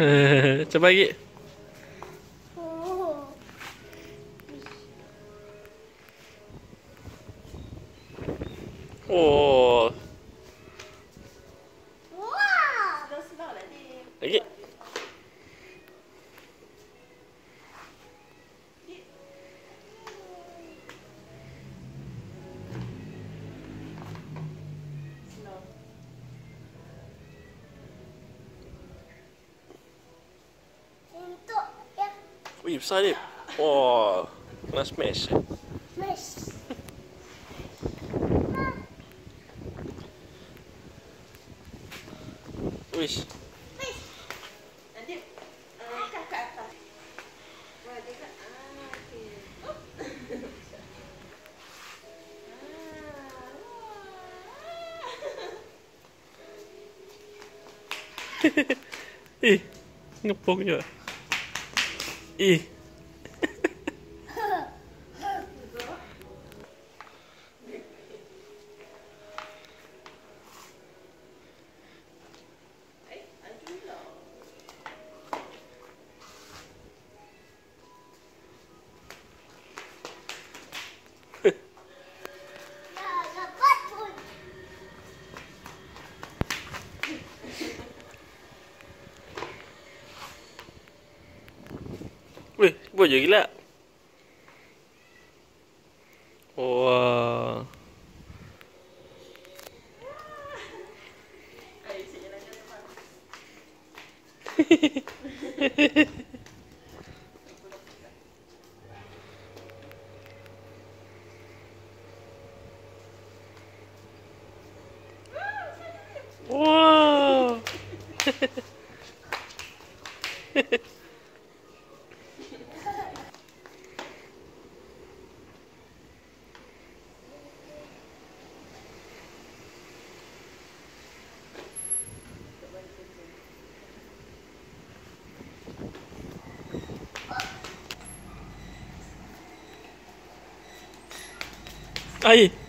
Coba lagi. Oh. Wih, besar dia. Wah. Kena smash. smash. Wish. Okey. Oh. Eh. Ngepong je. Eh. Weh, buat je gila. Wah. Ai, si Aí.